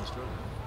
Australian.